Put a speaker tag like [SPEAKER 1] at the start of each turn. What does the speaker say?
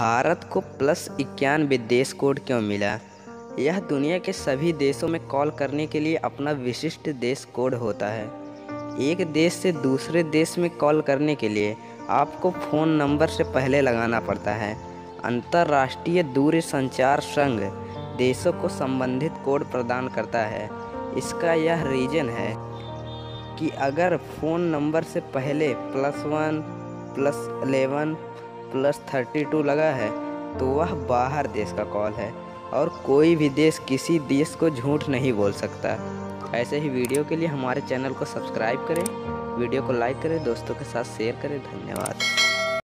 [SPEAKER 1] भारत को प्लस इक्यानवे देश कोड क्यों मिला? यह दुनिया के सभी देशों में कॉल करने के लिए अपना विशिष्ट देश कोड होता है। एक देश से दूसरे देश में कॉल करने के लिए आपको फ़ोन नंबर से पहले लगाना पड़ता है। अंतर्राष्ट्रीय दूर संचार संघ देशों को संबंधित कोड प्रदान करता है। इसका यह रीजन है कि अगर फ़ोन नंबर से पहले plus one, plus eleven plus thirty two लगा है तो वह बाहर देश का कॉल है और कोई भी देश किसी देश को झूठ नहीं बोल सकता। ऐसे ही वीडियो के लिए हमारे चैनल को सब्सक्राइब करें, वीडियो को लाइक करें, दोस्तों के साथ शेयर करें। धन्यवाद।